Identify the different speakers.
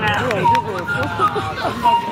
Speaker 1: 哎呀我